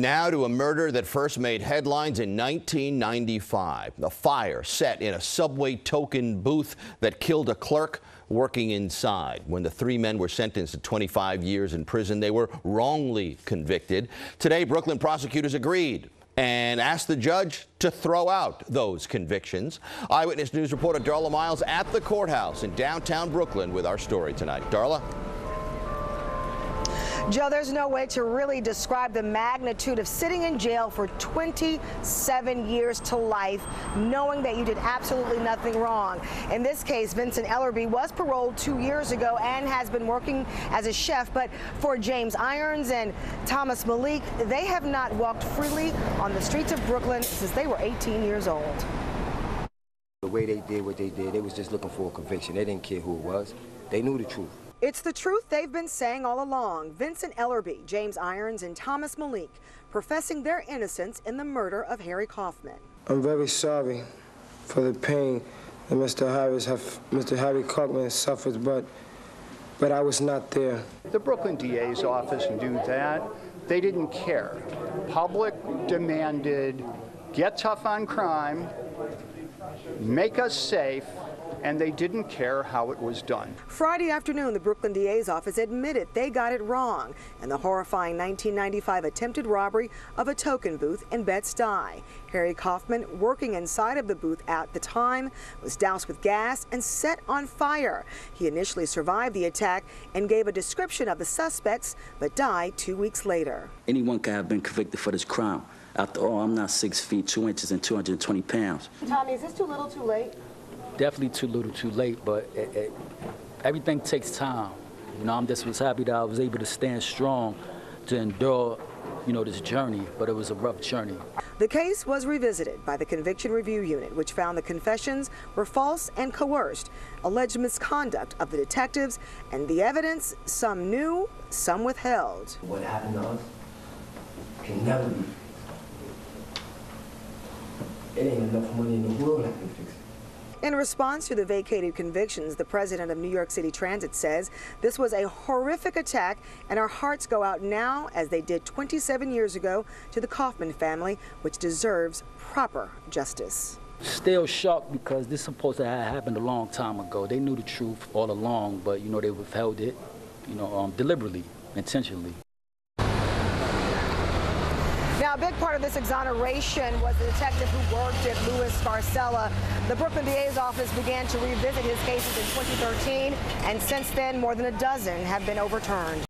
Now to a murder that first made headlines in 1995. The fire set in a subway token booth that killed a clerk working inside. When the three men were sentenced to 25 years in prison, they were wrongly convicted. Today, Brooklyn prosecutors agreed and asked the judge to throw out those convictions. Eyewitness News reporter Darla Miles at the courthouse in downtown Brooklyn with our story tonight. Darla? Joe, there's no way to really describe the magnitude of sitting in jail for 27 years to life, knowing that you did absolutely nothing wrong. In this case, Vincent Ellerbe was paroled two years ago and has been working as a chef. But for James Irons and Thomas Malik, they have not walked freely on the streets of Brooklyn since they were 18 years old. The way they did what they did, they was just looking for a conviction. They didn't care who it was. They knew the truth. It's the truth they've been saying all along. Vincent Ellerbe, James Irons, and Thomas Malik professing their innocence in the murder of Harry Kaufman. I'm very sorry for the pain that Mr. Harris have, Mr. Harry Kaufman suffered, but but I was not there. The Brooklyn DA's office knew that. They didn't care. Public demanded get tough on crime, make us safe, and they didn't care how it was done. Friday afternoon, the Brooklyn DA's office admitted they got it wrong in the horrifying 1995 attempted robbery of a token booth in Bed-Stuy. Harry Kaufman, working inside of the booth at the time, was doused with gas and set on fire. He initially survived the attack and gave a description of the suspects, but died two weeks later. Anyone could have been convicted for this crime. After all, I'm not six feet, two inches, and 220 pounds. Tommy, is this too little, too late? Definitely too little too late, but it, it, everything takes time. You know, I'm just was happy that I was able to stand strong to endure, you know, this journey, but it was a rough journey. The case was revisited by the Conviction Review Unit, which found the confessions were false and coerced, alleged misconduct of the detectives, and the evidence, some knew, some withheld. What happened to us can never be It ain't enough money in the world that can fix it. In response to the vacated convictions, the president of New York City Transit says this was a horrific attack and our hearts go out now as they did 27 years ago to the Kaufman family, which deserves proper justice. Still shocked because this supposed to have happened a long time ago. They knew the truth all along, but you know they withheld it, you know, um, deliberately, intentionally. Now, a big part of this exoneration was the detective who worked at Louis Scarcella. The Brooklyn DA's office began to revisit his cases in 2013, and since then, more than a dozen have been overturned.